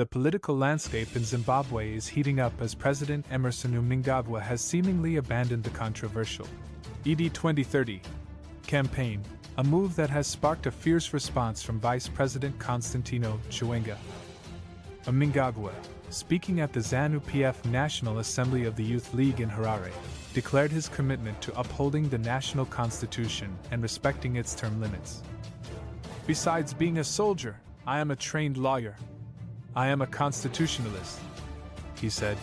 The political landscape in Zimbabwe is heating up as President Emmerson Mnangagwa has seemingly abandoned the controversial ED 2030 campaign, a move that has sparked a fierce response from Vice President Constantino Chiwenga. Mnangagwa, speaking at the ZANU PF National Assembly of the Youth League in Harare, declared his commitment to upholding the national constitution and respecting its term limits. Besides being a soldier, I am a trained lawyer. I am a constitutionalist, he said.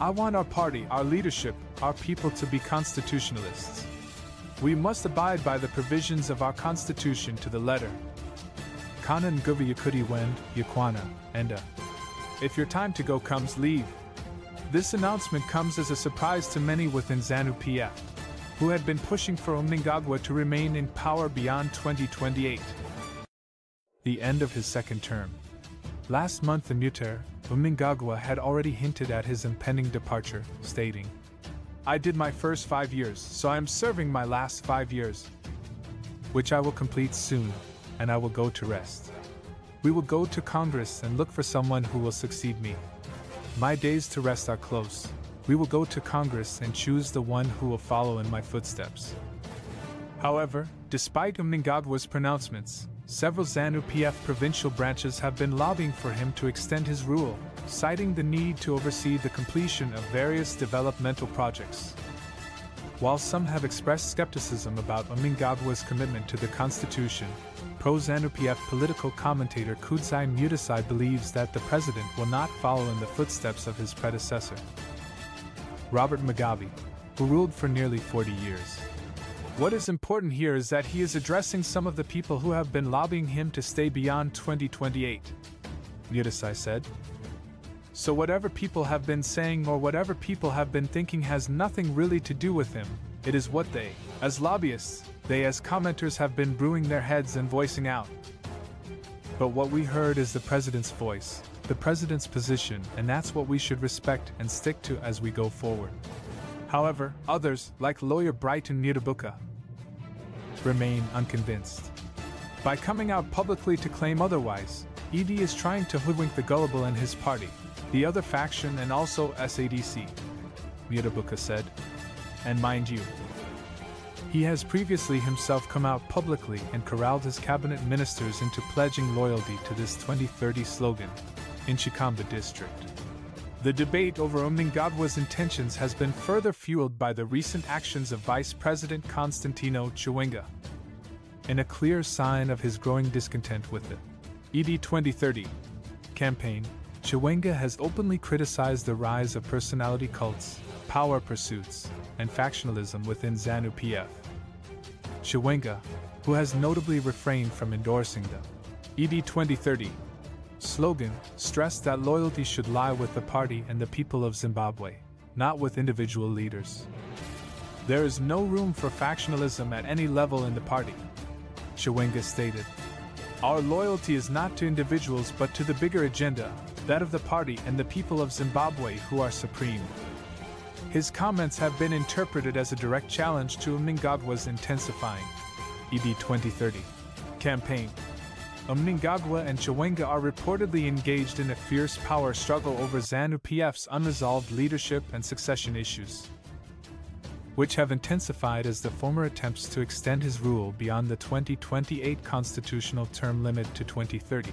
I want our party, our leadership, our people to be constitutionalists. We must abide by the provisions of our constitution to the letter. Kana Nguvi Yakudi Wend, Yakwana, Enda. If your time to go comes, leave. This announcement comes as a surprise to many within ZANU PF, who had been pushing for Mnangagwa to remain in power beyond 2028 the end of his second term. Last month, the Muter, Mnangagwa had already hinted at his impending departure, stating, I did my first five years, so I am serving my last five years, which I will complete soon, and I will go to rest. We will go to Congress and look for someone who will succeed me. My days to rest are close. We will go to Congress and choose the one who will follow in my footsteps. However, despite Mnangagwa's pronouncements, Several ZANU PF provincial branches have been lobbying for him to extend his rule, citing the need to oversee the completion of various developmental projects. While some have expressed skepticism about Mnangagwa's commitment to the constitution, pro ZANU PF political commentator Kudzai Mutasai believes that the president will not follow in the footsteps of his predecessor. Robert Mugabe, who ruled for nearly 40 years, what is important here is that he is addressing some of the people who have been lobbying him to stay beyond 2028. Mutasai said. So, whatever people have been saying or whatever people have been thinking has nothing really to do with him, it is what they, as lobbyists, they as commenters have been brewing their heads and voicing out. But what we heard is the president's voice, the president's position, and that's what we should respect and stick to as we go forward. However, others, like lawyer Brighton Mutebuka, remain unconvinced. By coming out publicly to claim otherwise, ED is trying to hoodwink the gullible in his party, the other faction, and also SADC. Mutebuka said. And mind you, he has previously himself come out publicly and corralled his cabinet ministers into pledging loyalty to this 2030 slogan in Chikomba district. The debate over Mnangagwa's intentions has been further fueled by the recent actions of Vice President Constantino Chiwenga. In a clear sign of his growing discontent with the ED 2030 campaign, Chiwenga has openly criticized the rise of personality cults, power pursuits, and factionalism within ZANU PF. Chiwenga, who has notably refrained from endorsing the ED 2030 slogan stressed that loyalty should lie with the party and the people of Zimbabwe, not with individual leaders. There is no room for factionalism at any level in the party, Chiwenga stated. Our loyalty is not to individuals but to the bigger agenda, that of the party and the people of Zimbabwe who are supreme. His comments have been interpreted as a direct challenge to Mnangagwa's intensifying ED 2030 campaign. Mnangagwa and Chiwenga are reportedly engaged in a fierce power struggle over ZANU PF's unresolved leadership and succession issues, which have intensified as the former attempts to extend his rule beyond the 2028 constitutional term limit to 2030.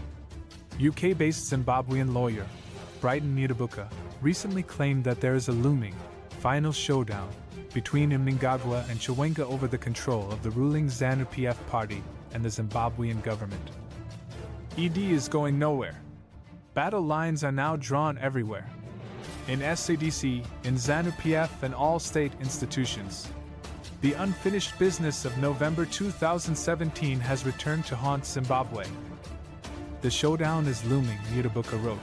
UK based Zimbabwean lawyer Brighton Mutebuka recently claimed that there is a looming, final showdown between Mnangagwa and Chiwenga over the control of the ruling ZANU PF party and the Zimbabwean government. ED is going nowhere. Battle lines are now drawn everywhere. In SADC, in ZANU PF, and all state institutions. The unfinished business of November 2017 has returned to haunt Zimbabwe. The showdown is looming, Mutebuka wrote.